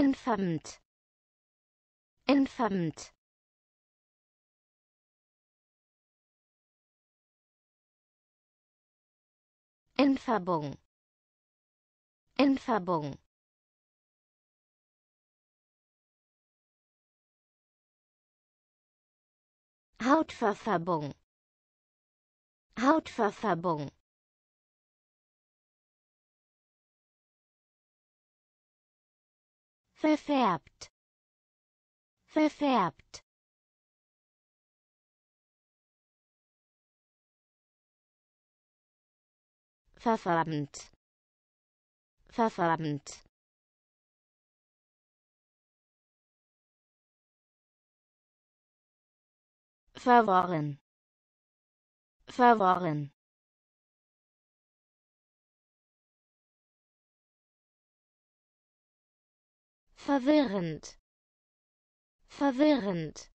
infammt infammt Infärbung Infärbung Hautverfärbung. Hautverfärbung verfärbt. Verfärbt. Verfärbt. Verfärbt. Verworren. Verworren verwirrend. Verwirrend